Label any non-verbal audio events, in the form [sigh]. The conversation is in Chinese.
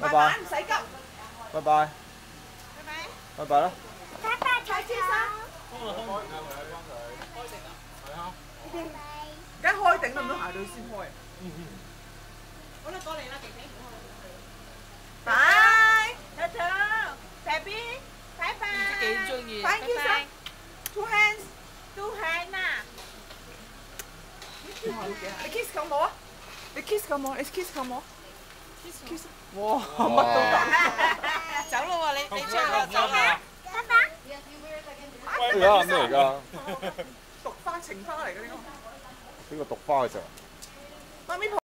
拜拜，唔使急。拜拜，拜拜。拜拜啦。拜拜，蔡先生。而家開頂，咁都行到先開。好啦，過嚟啦，婷婷。拜，小頭，baby，拜拜。幾中意。Thank you, sir. 拜拜 Two hands. Two hand 啊！你 kiss 夠冇啊？你 kiss 夠冇？你 kiss 夠冇？kiss。哇，乜都得。走咯喎，你你出去啦，走啦。拜拜。呢個咩嚟㗎？毒 [laughs] 花情花嚟嘅呢個。呢個毒花嘅时候。媽咪。